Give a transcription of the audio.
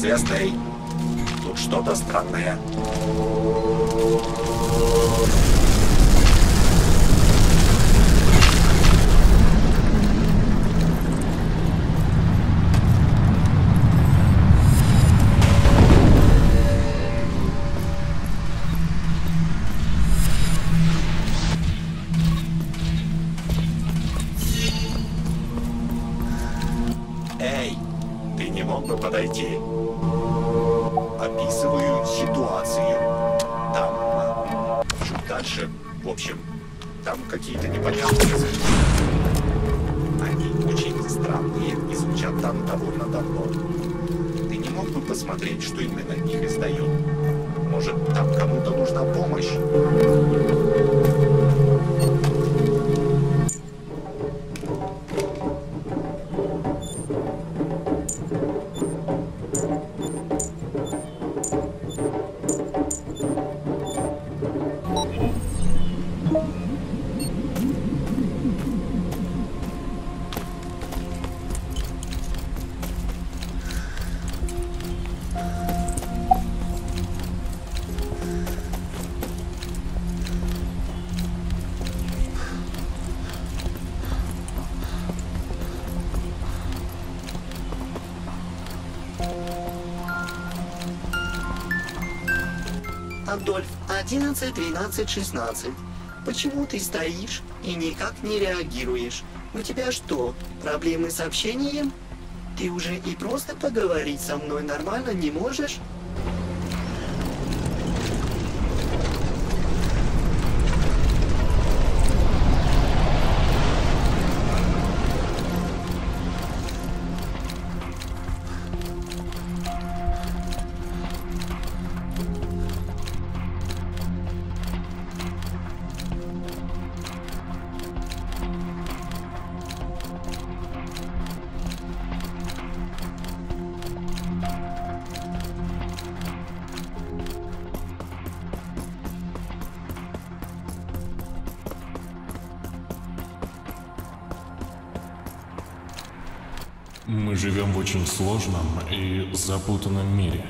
неизвестный тут что-то странное. Эй, ты не мог бы подойти? Описываю ситуацию. Там, а, чуть дальше, в общем, там какие-то непонятные. Они очень странные и звучат там довольно давно. Ты не мог бы посмотреть, что именно их издает? Может, там кому-то нужна помощь? Thank uh you. -huh. Адольф, 11, 13, 16. Почему ты стоишь и никак не реагируешь? У тебя что, проблемы с общением? Ты уже и просто поговорить со мной нормально не можешь? Мы живем в очень сложном и запутанном мире.